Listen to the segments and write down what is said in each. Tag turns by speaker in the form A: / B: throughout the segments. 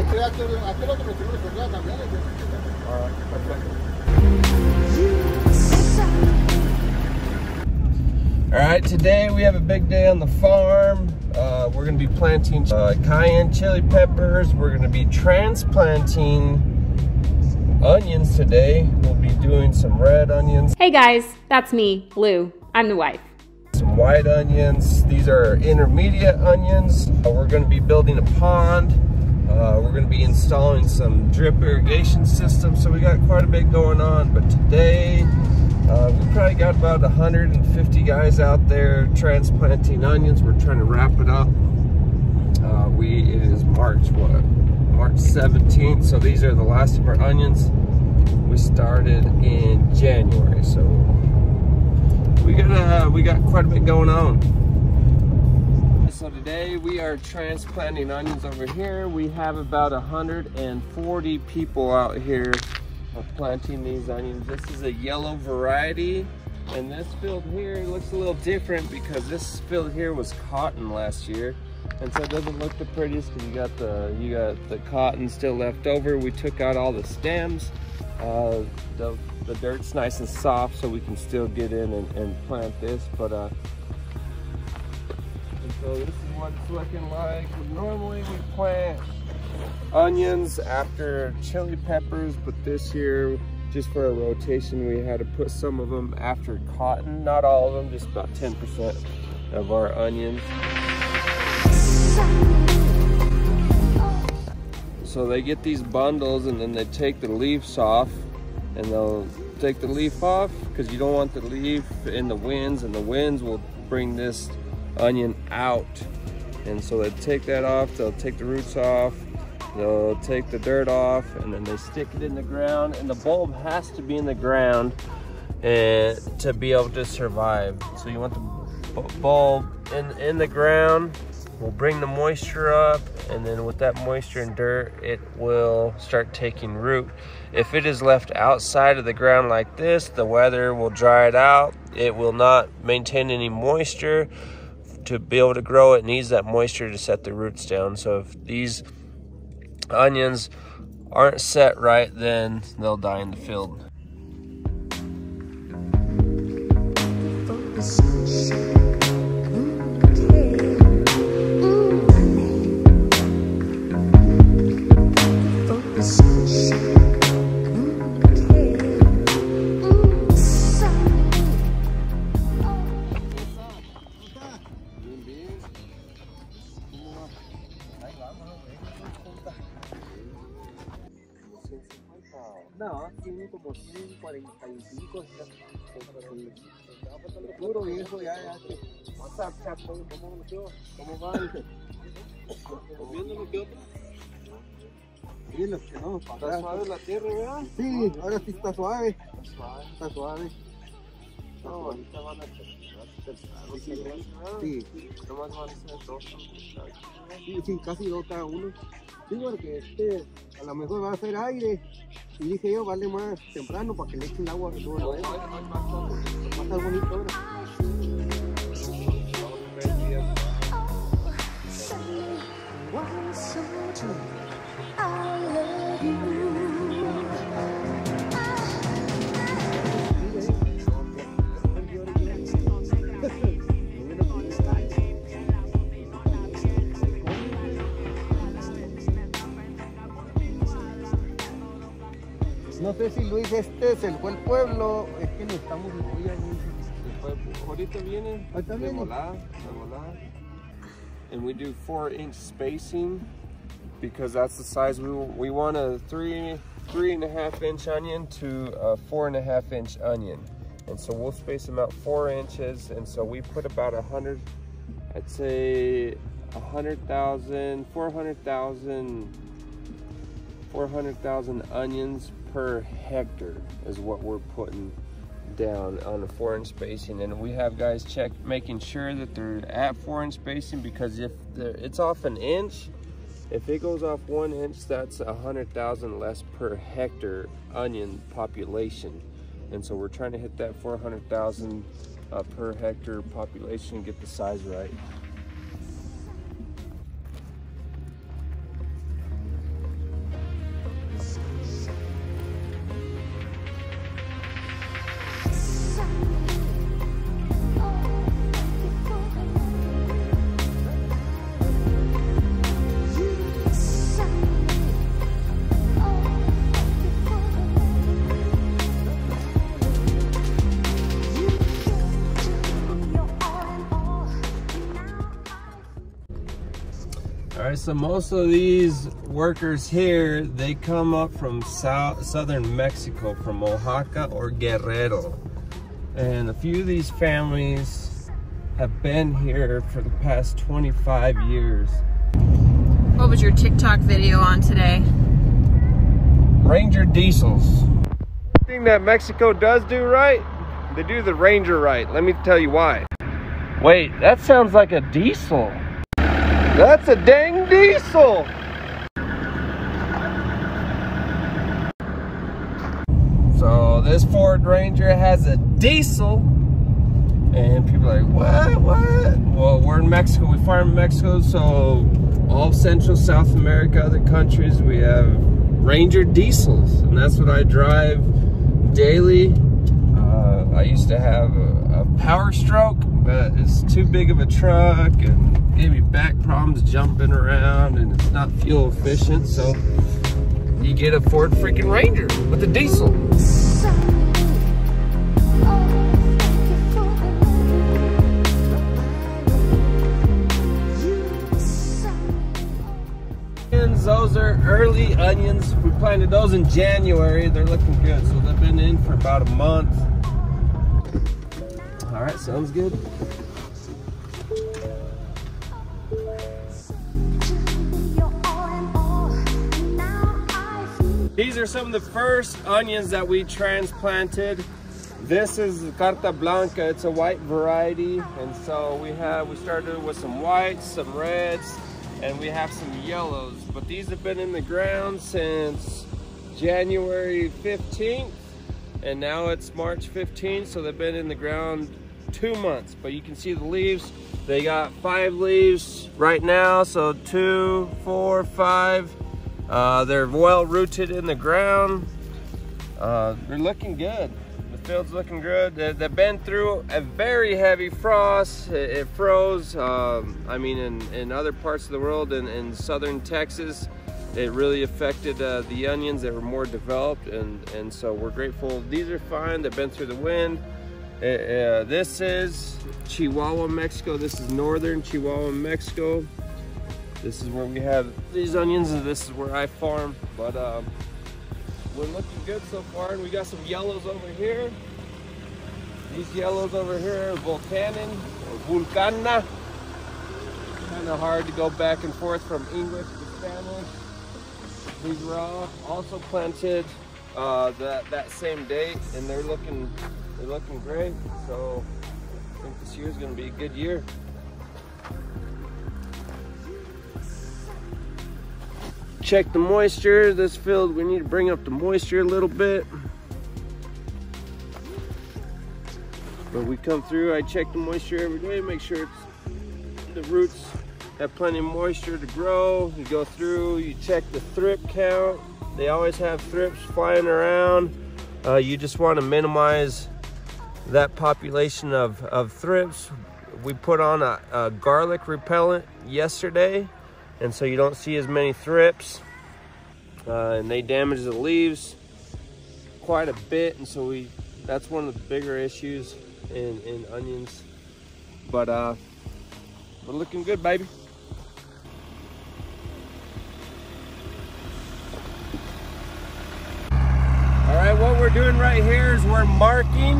A: estoy aquí, aquí el otro me sirve de también.
B: All right, perfect. All right, today we have a big day on the farm. Uh, we're gonna be planting uh, cayenne chili peppers. We're gonna be transplanting onions today. We'll be doing some red onions,
C: Hey guys, that's me, Lou. I'm the wife.
B: some white onions. These are intermediate onions. Uh, we're gonna be building a pond. Uh, we're gonna be installing some drip irrigation systems. So we got quite a bit going on, but today uh, we probably got about 150 guys out there transplanting onions. We're trying to wrap it up. Uh, we, it is March, what? March 17th. So these are the last of our onions. We started in January, so we got uh, we got quite a bit going on. Today we are transplanting onions over here. We have about 140 people out here planting these onions. This is a yellow variety. And this field here looks a little different because this field here was cotton last year. And so it doesn't look the prettiest because you got the you got the cotton still left over. We took out all the stems. Uh, the, the dirt's nice and soft so we can still get in and, and plant this. But uh, so this is what it's looking like. Normally we plant onions after chili peppers, but this year, just for a rotation, we had to put some of them after cotton. Not all of them, just about 10% of our onions. So they get these bundles and then they take the leaves off and they'll take the leaf off because you don't want the leaf in the winds and the winds will bring this onion out. And so they take that off, they'll take the roots off, they'll take the dirt off and then they stick it in the ground and the bulb has to be in the ground and to be able to survive. So you want the bulb in, in the ground will bring the moisture up and then with that moisture and dirt it will start taking root if it is left outside of the ground like this the weather will dry it out it will not maintain any moisture to be able to grow it needs that moisture to set the roots down. So if these onions aren't set right then they'll die in the field
A: Viejo, ya, ya. What's up, Chapo? ¿Cómo quedó? ¿Cómo van? ¿Comiendo lo que otro? Sí, los que no, para
B: ¿Está suave la tierra, verdad?
A: Sí, ahora sí está suave.
B: Está suave.
A: Está suave.
B: No, ahorita van a terminar.
A: Sí,
B: Nomás van a ser dos.
A: sí, sí, casi dos cada uno. Sí, porque este a lo mejor va a hacer aire. Y dije yo, vale más temprano para que le echen agua que todo lo. Va a estar bonito ahora. Sé si Luis este se fue el pueblo, es que necesitamos muy allí.
B: Ahorita vienen de volada, de volada. And we do four inch spacing because that's the size we we want a three three and a half inch onion to a four and a half inch onion. And so we'll space them out four inches. And so we put about a hundred, I'd say a hundred thousand, four hundred thousand 400,000 onions per hectare is what we're putting down on the four inch spacing. And we have guys check making sure that they're at four inch spacing because if it's off an inch if it goes off one inch that's a hundred thousand less per hectare onion population. And so we're trying to hit that 400,000 uh, per hectare population and get the size right right, so most of these workers here, they come up from south, southern Mexico, from Oaxaca or Guerrero. And a few of these families have been here for the past 25 years.
D: What was your TikTok video on today?
B: Ranger diesels. Thing that Mexico does do right, they do the Ranger right. Let me tell you why. Wait, that sounds like a diesel. That's a dang diesel. So this Ford Ranger has a diesel and people are like, what, what? Well, we're in Mexico, we farm in Mexico, so all Central South America, other countries, we have Ranger diesels, and that's what I drive daily. Uh, I used to have a, a Power Stroke, but it's too big of a truck and gave me back problems jumping around, and it's not fuel efficient, so you get a Ford freaking Ranger with a diesel. Those are early onions. We planted those in January. They're looking good. So they've been in for about a month. All right, sounds good. These are some of the first onions that we transplanted. This is Carta Blanca. It's a white variety. And so we have, we started with some whites, some reds, and we have some yellows. But these have been in the ground since January 15th. And now it's March 15th. So they've been in the ground two months. But you can see the leaves. They got five leaves right now. So two, four, five. Uh, they're well rooted in the ground. Uh, they're looking good. The field's looking good. They, have been through a very heavy frost. It, it froze. Um, I mean, in, in other parts of the world, in, in southern Texas, it really affected uh, the onions that were more developed, and, and so we're grateful. These are fine. They've been through the wind. Uh, uh this is Chihuahua, Mexico. This is northern Chihuahua, Mexico. This is where we have these onions and this is where I farm. But um, we're looking good so far. And we got some yellows over here. These yellows over here are Volcanin or Vulcana. Kind of hard to go back and forth from English to Spanish. These were all also planted uh, that, that same date and they're looking, they're looking great. So I think this year is going to be a good year. Check the moisture. This field, we need to bring up the moisture a little bit. But we come through, I check the moisture every day, make sure it's, the roots have plenty of moisture to grow. You go through, you check the thrip count. They always have thrips flying around. Uh, you just want to minimize that population of, of thrips. We put on a, a garlic repellent yesterday and so you don't see as many thrips uh, and they damage the leaves quite a bit. And so we that's one of the bigger issues in, in onions. But uh we're looking good baby. All right what we're doing right here is we're marking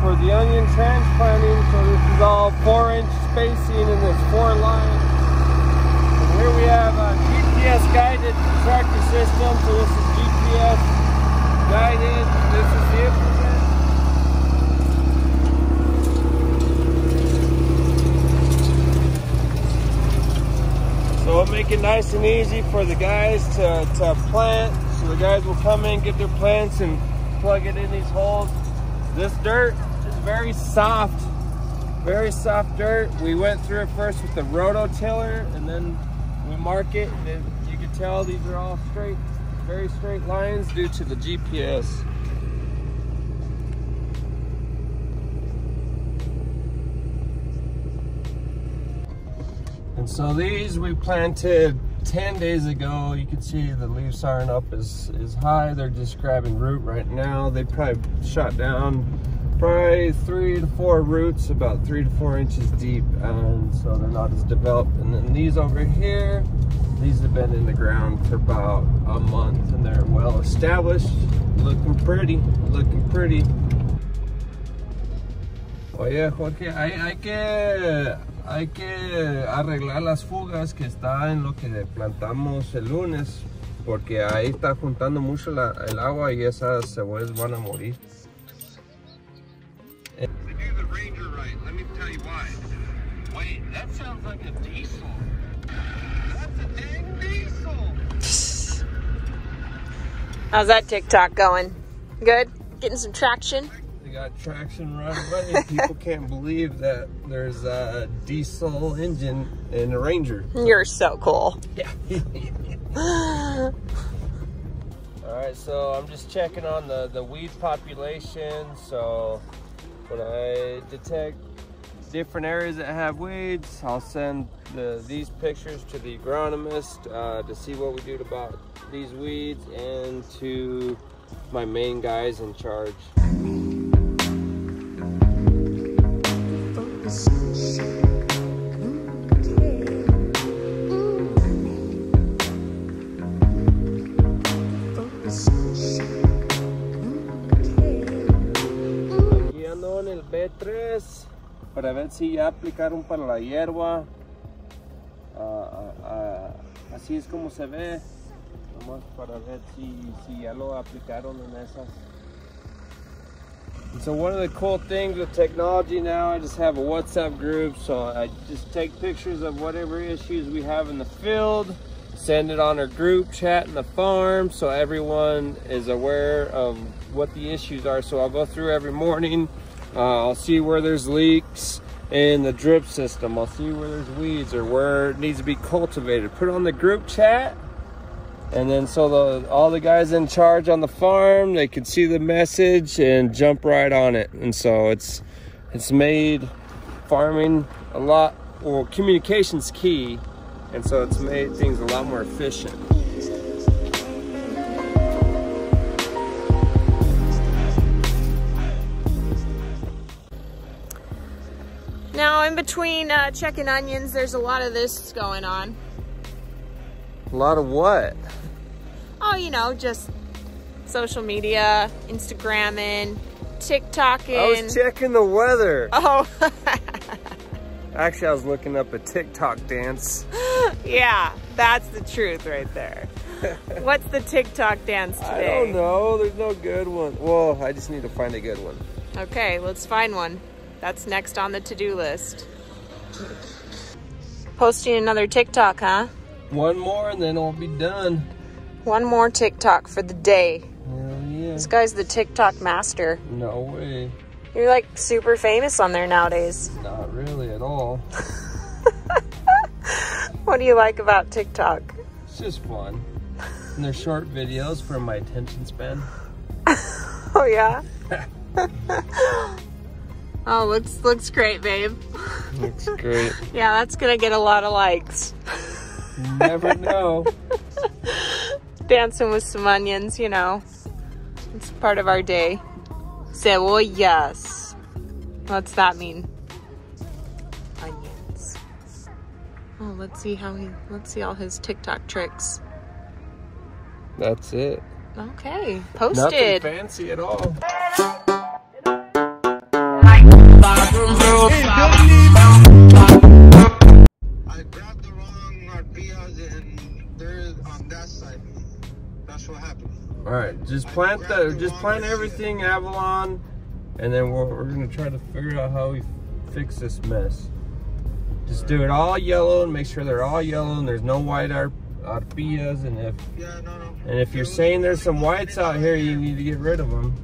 B: for the onion transplanting. So this is all four inch spacing in this four line here we have uh, a GPS guided tractor system. So this is GPS guided. This is the. So we'll make it nice and easy for the guys to, to plant. So the guys will come in, get their plants and plug it in these holes. This dirt is very soft, very soft dirt. We went through it first with the rototiller and then we mark it and you can tell these are all straight, very straight lines due to the GPS. And so these we planted 10 days ago. You can see the leaves aren't up as, as high. They're just grabbing root right now. They probably shot down probably three to four roots, about three to four inches deep, and so they're not as developed. And then these over here, These have been in the ground for about a month and they're well established, looking pretty, looking pretty. Oye, Jorge, hay, hay, que, hay que arreglar las fugas que está en lo que plantamos el lunes, porque ahí está juntando mucho la, el agua y esas cebollas van a morir.
E: Right. Let me tell you why. Wait, that sounds like a diesel. That's a dang diesel.
D: How's that TikTok going? Good? Getting some traction?
B: They got traction right away. People can't believe that there's a diesel engine in a Ranger.
D: You're so cool.
B: Yeah. All right, so I'm just checking on the, the weed population. So when I detect. Different areas that have weeds, I'll send the, these pictures to the agronomist uh, to see what we do about these weeds and to my main guys in charge. Aquí el B3 para ver si ya aplicaron para la hierba. Ah, ah, ah, así es como se ve. Para ver si, si ya lo aplicaron en esas. So one of the cool things with technology now, I just have a WhatsApp group, so I just take pictures of whatever issues we have in the field, send it on our group chat in the farm, so everyone is aware of what the issues are. So I'll go through every morning, uh, I'll see where there's leaks in the drip system, I'll see where there's weeds or where it needs to be cultivated. Put on the group chat, and then so the all the guys in charge on the farm, they can see the message and jump right on it. And so it's it's made farming a lot well communication's key. And so it's made things a lot more efficient.
D: In between uh, checking onions, there's a lot of this going on.
B: A lot of what?
D: Oh, you know, just social media, Instagramming, TikToking.
B: I was checking the weather.
D: oh,
B: Actually, I was looking up a TikTok dance.
D: yeah, that's the truth right there. What's the TikTok dance today?
B: I don't know. There's no good one. Well, I just need to find a good one.
D: Okay, let's find one. That's next on the to-do list. Posting another TikTok, huh?
B: One more and then I'll be done.
D: One more TikTok for the day.
B: Hell yeah.
D: This guy's the TikTok master.
B: No way.
D: You're like super famous on there nowadays.
B: Not really at all.
D: What do you like about TikTok?
B: It's just fun. And they're short videos for my attention span.
D: Oh yeah. oh, looks looks great, babe.
B: Looks great.
D: Yeah, that's gonna get a lot of likes.
B: Never know.
D: Dancing with some onions, you know. It's part of our day. Cebollas. What's that mean? Onions. Oh, let's see how he. Let's see all his TikTok tricks.
B: That's it.
D: Okay, Posted.
B: Nothing fancy at all. Just plant the, just plant everything Avalon, and then we're, we're gonna try to figure out how we fix this mess. Just do it all yellow and make sure they're all yellow and there's no white ar- arpillas. And if
E: Yeah, no, no.
B: and if you're saying there's some whites out here, you need to get rid of them.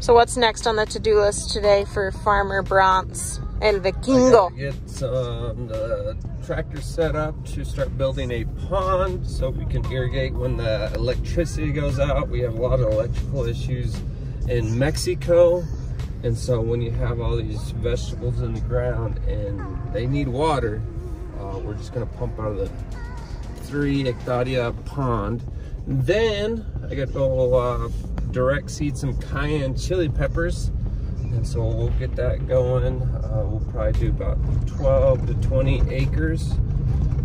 D: So what's next on the to-do list today for Farmer Bronx El Vikingo?
B: Get some uh, tractor set up to start building a pond so we can irrigate when the electricity goes out. We have a lot of electrical issues in Mexico. And so when you have all these vegetables in the ground and they need water, uh, we're just gonna pump out of the three hectarea pond. Then I got to uh, direct seed some cayenne chili peppers. And so we'll get that going. Uh, we'll probably do about 12 to 20 acres.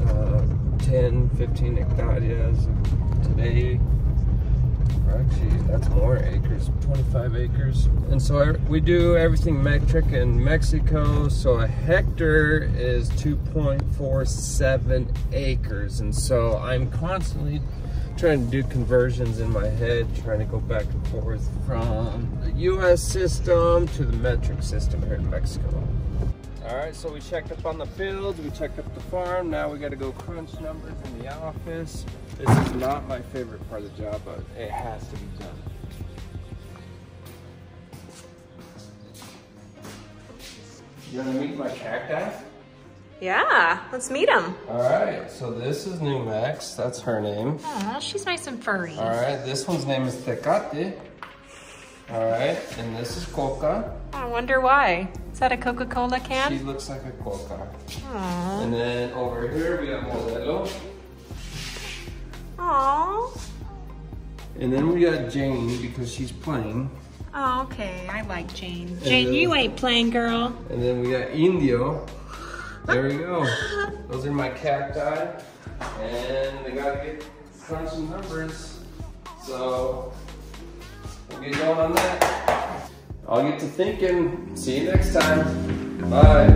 B: Uh, 10, 15 hectares today. Or actually, that's more acres, 25 acres. And so I, we do everything metric in Mexico. So a hectare is 2.47 acres. And so I'm constantly trying to do conversions in my head, trying to go back and forth from US system to the metric system here in Mexico. All right, so we checked up on the fields, we checked up the farm. Now we got to go crunch numbers in the office. This is not my favorite part of the job, but it has to be done. You want to meet my cacti?
D: Yeah, let's meet them.
B: All right, so this is New Max. That's her name.
D: Aw, she's nice and furry.
B: All right, this one's name is Tecate. All right, and this is Coca.
D: I wonder why. Is that a Coca-Cola can?
B: She looks like a Coca.
D: Aw.
B: And then over here we have Modelo.
D: Aw.
B: And then we got Jane because she's playing.
D: Oh, okay. I like Jane.
B: And
D: Jane,
B: then-
D: you ain't playing, girl.
B: And then we got Indio. There we go. Those are my cacti. And they gotta get crunching numbers. So Going on that. I'll get to thinking. See you next time. Bye.